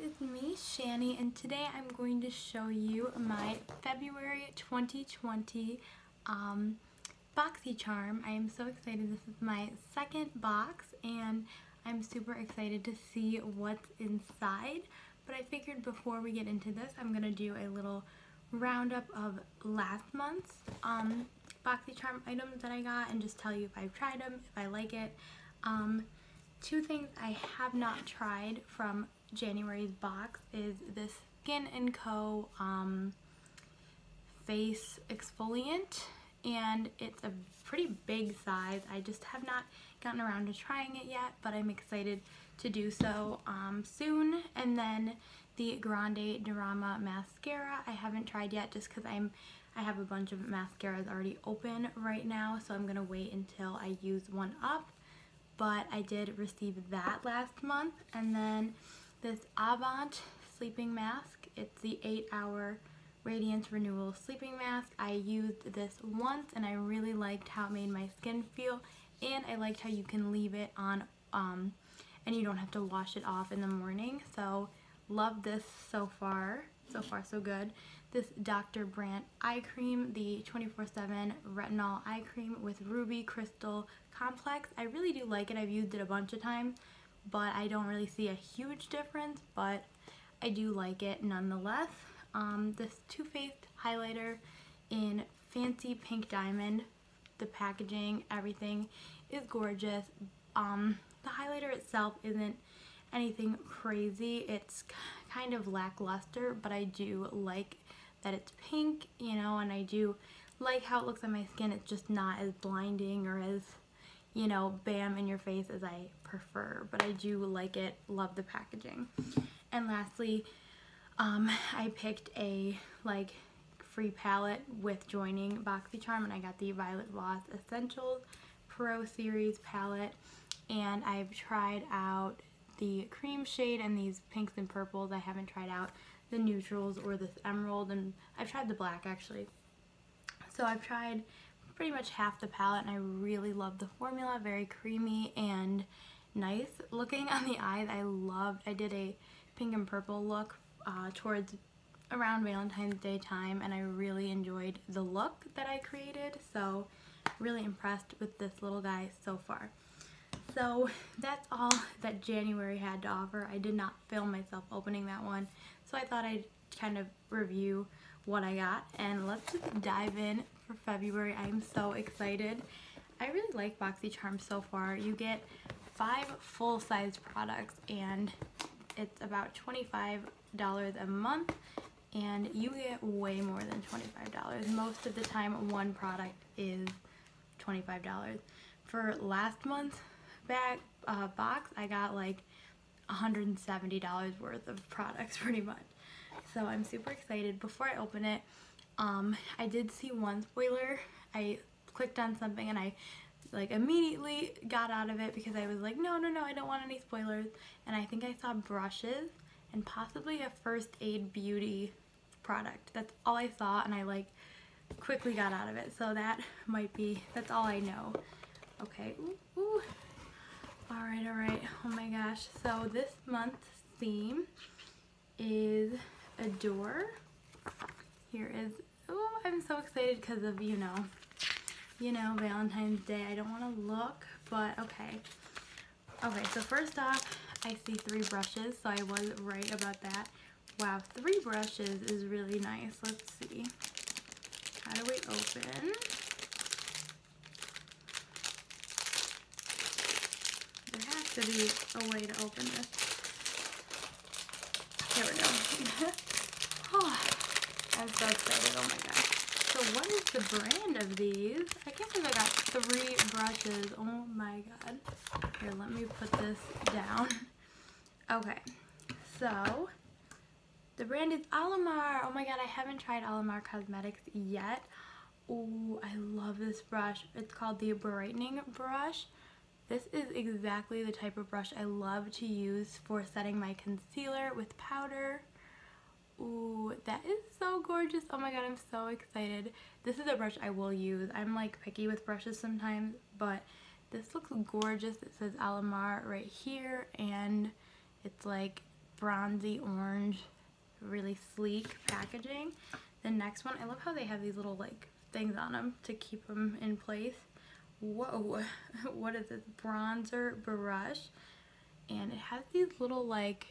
it's me, Shanny, and today I'm going to show you my February 2020 um, BoxyCharm. I am so excited. This is my second box, and I'm super excited to see what's inside. But I figured before we get into this, I'm going to do a little roundup of last month's um, BoxyCharm items that I got and just tell you if I've tried them, if I like it. Um, two things I have not tried from January's box is this Skin & Co. Um, face exfoliant and it's a pretty big size. I just have not gotten around to trying it yet, but I'm excited to do so um, soon. And then the Grande Drama Mascara I haven't tried yet just because I'm I have a bunch of mascaras already open right now, so I'm going to wait until I use one up. But I did receive that last month. And then this Avant sleeping mask. It's the 8 hour Radiance Renewal Sleeping Mask. I used this once and I really liked how it made my skin feel and I liked how you can leave it on um, and you don't have to wash it off in the morning. So love this so far. So far so good. This Dr. Brandt eye cream, the 24-7 retinol eye cream with ruby crystal complex. I really do like it. I've used it a bunch of times but I don't really see a huge difference, but I do like it nonetheless. Um, this Too Faced highlighter in Fancy Pink Diamond, the packaging, everything is gorgeous. Um, the highlighter itself isn't anything crazy. It's kind of lackluster, but I do like that it's pink, you know, and I do like how it looks on my skin. It's just not as blinding or as you know, bam in your face as I prefer, but I do like it, love the packaging. And lastly, um, I picked a like free palette with joining BoxyCharm and I got the Violet Voss Essentials Pro Series palette and I've tried out the cream shade and these pinks and purples. I haven't tried out the neutrals or this emerald and I've tried the black actually. So I've tried pretty much half the palette and I really love the formula. Very creamy and nice looking on the eyes. I loved, I did a pink and purple look uh, towards around Valentine's Day time and I really enjoyed the look that I created. So really impressed with this little guy so far. So that's all that January had to offer. I did not film myself opening that one. So I thought I'd kind of review what I got and let's just dive in for February. I'm so excited. I really like BoxyCharm so far. You get five full-size products and it's about $25 a month and you get way more than $25. Most of the time one product is $25. For last month's bag uh, box I got like $170 worth of products pretty much. So I'm super excited. Before I open it, um, I did see one spoiler. I clicked on something and I like immediately got out of it because I was like, no, no, no, I don't want any spoilers. And I think I saw brushes and possibly a first aid beauty product. That's all I saw and I like quickly got out of it. So that might be, that's all I know. Okay, ooh, ooh. All right, all right. Oh my gosh. So this month's theme is Adore. Here is oh, I'm so excited because of, you know, you know, Valentine's Day. I don't want to look, but okay. Okay, so first off, I see three brushes, so I was right about that. Wow, three brushes is really nice. Let's see. How do we open? There has to be a way to open this. Here we go. oh, I'm so excited. Oh my gosh. So what is the brand of these? I can't believe I got three brushes. Oh my god. Here, let me put this down. Okay. So, the brand is Alamar. Oh my god, I haven't tried Alamar Cosmetics yet. Oh, I love this brush. It's called the Brightening Brush. This is exactly the type of brush I love to use for setting my concealer with powder. Ooh, that is so gorgeous. Oh my god, I'm so excited. This is a brush I will use. I'm like picky with brushes sometimes, but this looks gorgeous. It says Alamar right here, and it's like bronzy orange, really sleek packaging. The next one, I love how they have these little like things on them to keep them in place. Whoa, what is this? Bronzer brush. And it has these little like,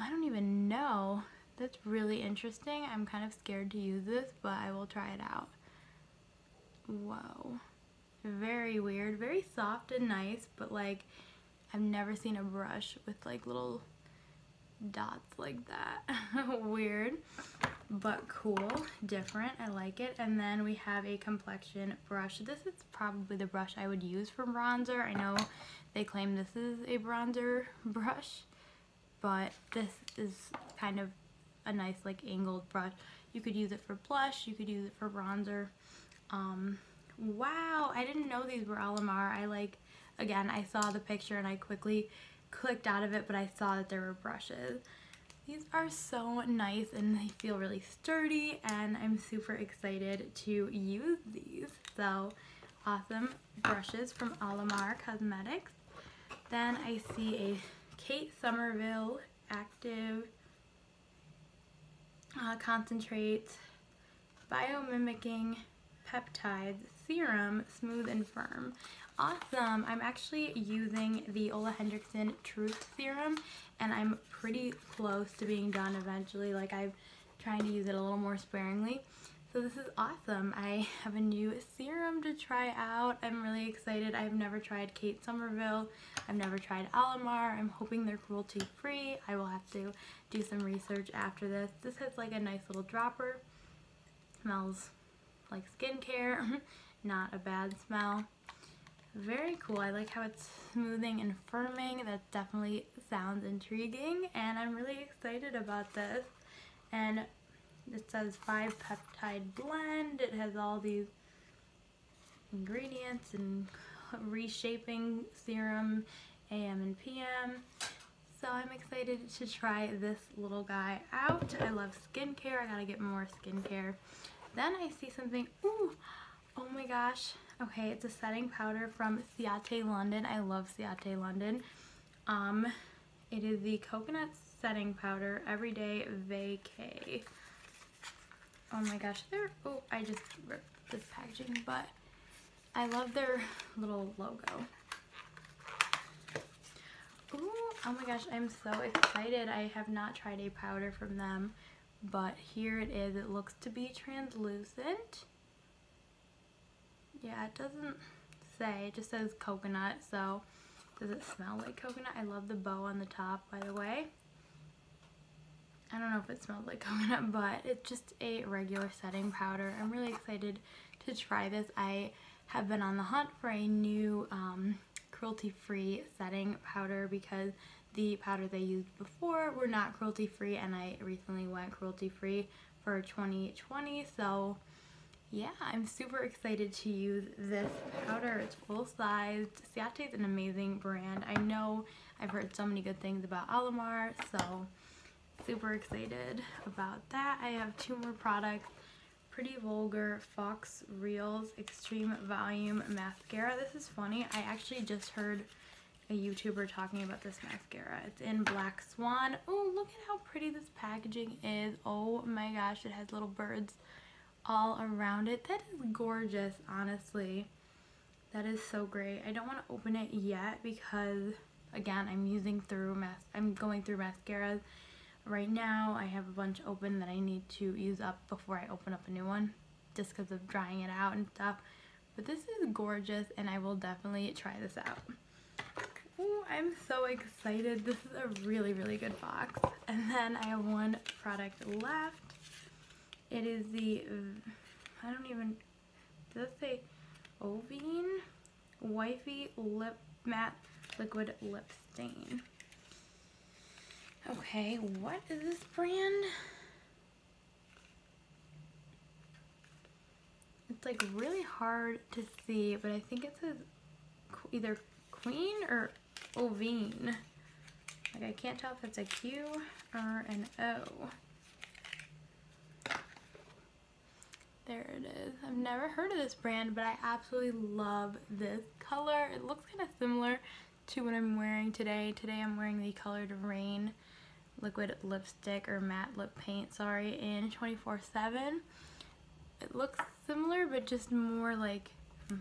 I don't even know. That's really interesting. I'm kind of scared to use this, but I will try it out. Whoa. Very weird. Very soft and nice, but like I've never seen a brush with like little dots like that. weird, but cool, different. I like it. And then we have a complexion brush. This is probably the brush I would use for bronzer. I know they claim this is a bronzer brush, but this is kind of a nice like angled brush. You could use it for blush, you could use it for bronzer. Um, wow, I didn't know these were Alamar. I like, again, I saw the picture and I quickly clicked out of it, but I saw that there were brushes. These are so nice and they feel really sturdy and I'm super excited to use these. So awesome brushes from Alamar Cosmetics. Then I see a Kate Somerville Active uh, Concentrate Biomimicking Peptides Serum Smooth and Firm. Awesome. I'm actually using the Ole Henriksen Truth Serum and I'm pretty close to being done eventually. Like I'm trying to use it a little more sparingly. So this is awesome. I have a new serum to try out. I'm really excited. I've never tried Kate Somerville. I've never tried Alamar. I'm hoping they're cruelty free. I will have to do some research after this. This has like a nice little dropper. Smells like skincare. Not a bad smell. Very cool. I like how it's smoothing and firming. That definitely sounds intriguing and I'm really excited about this. And it says 5 peptide blend. It has all these ingredients and reshaping serum AM and PM. So I'm excited to try this little guy out. I love skincare. I gotta get more skincare. Then I see something, ooh, oh my gosh. Okay, it's a setting powder from Ciate London. I love Ciate London. Um, it is the coconut setting powder everyday vacay oh my gosh, they're, oh, I just ripped this packaging, but I love their little logo. Ooh, oh my gosh, I'm so excited. I have not tried a powder from them, but here it is. It looks to be translucent. Yeah, it doesn't say, it just says coconut, so does it smell like coconut? I love the bow on the top, by the way. I don't know if it smells like coconut, but it's just a regular setting powder. I'm really excited to try this. I have been on the hunt for a new um, cruelty-free setting powder because the powder I used before were not cruelty-free and I recently went cruelty-free for 2020. So yeah, I'm super excited to use this powder. It's full-sized. Ciate is an amazing brand. I know I've heard so many good things about Alamar, so super excited about that. I have two more products. Pretty Vulgar Fox Reels Extreme Volume Mascara. This is funny. I actually just heard a YouTuber talking about this mascara. It's in Black Swan. Oh, look at how pretty this packaging is. Oh my gosh, it has little birds all around it. That is gorgeous, honestly. That is so great. I don't want to open it yet because, again, I'm using through mas I'm going through mascaras Right now I have a bunch open that I need to use up before I open up a new one just because of drying it out and stuff. But this is gorgeous and I will definitely try this out. Ooh, I'm so excited. This is a really, really good box. And then I have one product left. It is the, I don't even, does it say Ovine Wifey Lip Matte Liquid Lip Stain. Okay, what is this brand? It's like really hard to see, but I think it says either Queen or Ovine. Like I can't tell if it's a Q or an O. There it is. I've never heard of this brand, but I absolutely love this color. It looks kind of similar to what I'm wearing today. Today I'm wearing the Colored Raine liquid lipstick or matte lip paint, sorry, in 24-7. It looks similar but just more like, hmm,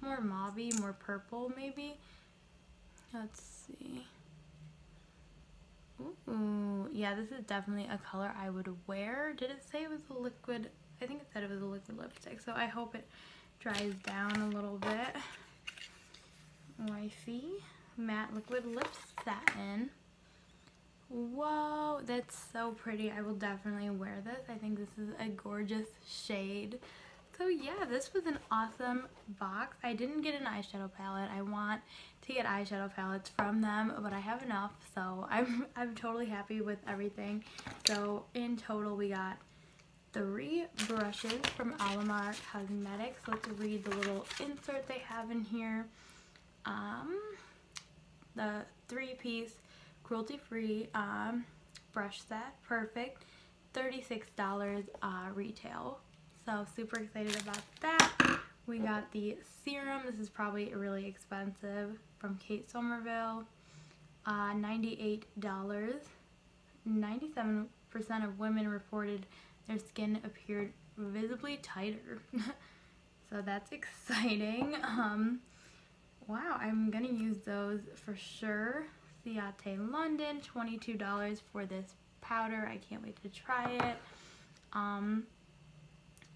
more mauvey, more purple maybe. Let's see. Ooh, yeah, this is definitely a color I would wear. Did it say it was a liquid? I think it said it was a liquid lipstick, so I hope it dries down a little bit. Wifey matte liquid lip satin. Whoa, that's so pretty. I will definitely wear this. I think this is a gorgeous shade. So yeah, this was an awesome box. I didn't get an eyeshadow palette. I want to get eyeshadow palettes from them, but I have enough, so I'm, I'm totally happy with everything. So in total, we got three brushes from Alamar Cosmetics. Let's read the little insert they have in here. Um, the three-piece cruelty-free um, brush set, perfect. $36 uh, retail. So super excited about that. We got the serum. This is probably really expensive from Kate Somerville. Uh, $98. 97% of women reported their skin appeared visibly tighter. so that's exciting. Um, wow, I'm going to use those for sure. Ciate London, $22 for this powder. I can't wait to try it. Um,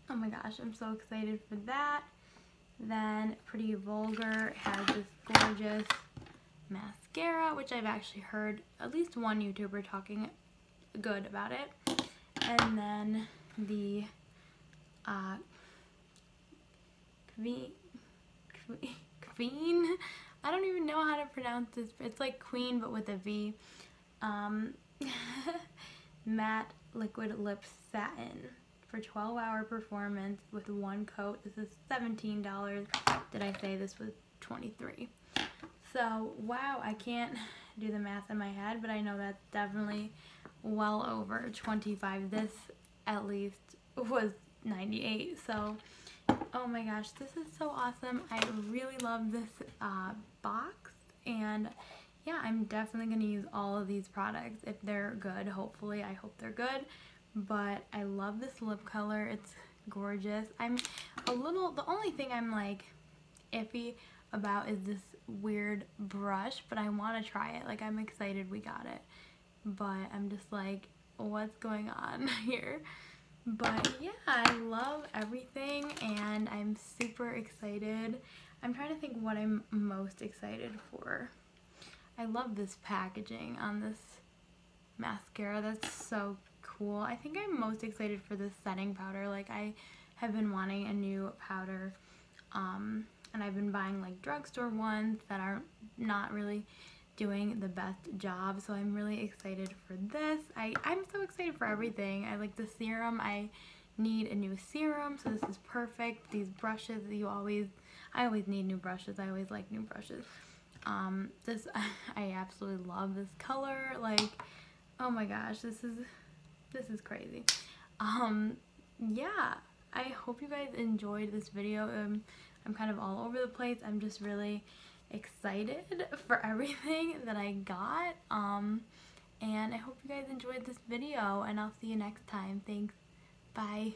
oh my gosh, I'm so excited for that. Then Pretty Vulgar has this gorgeous mascara, which I've actually heard at least one YouTuber talking good about it. And then the uh, Queen, Queen, I don't even know how to pronounce this. It's like Queen but with a V. Um, matte liquid lip satin for 12 hour performance with one coat. This is $17. Did I say this was 23 So, wow, I can't do the math in my head, but I know that's definitely well over 25 This, at least, was 98 So, oh my gosh, this is so awesome. I really love this uh, box, and yeah, I'm definitely going to use all of these products if they're good. Hopefully, I hope they're good but I love this lip color. It's gorgeous. I'm a little, the only thing I'm like iffy about is this weird brush, but I want to try it. Like, I'm excited we got it, but I'm just like, what's going on here? But yeah, I love everything and I'm super excited. I'm trying to think what I'm most excited for. I love this packaging on this mascara. That's so cool. I think I'm most excited for this setting powder. Like I have been wanting a new powder um, and I've been buying like drugstore ones that are not really doing the best job. So I'm really excited for this. I, I'm so excited for everything. I like the serum. I need a new serum. So this is perfect. These brushes you always, I always need new brushes. I always like new brushes. Um, this, I absolutely love this color. Like, oh my gosh, this is this is crazy. Um, yeah, I hope you guys enjoyed this video. Um, I'm kind of all over the place. I'm just really excited for everything that I got. Um, and I hope you guys enjoyed this video, and I'll see you next time. Thanks. Bye.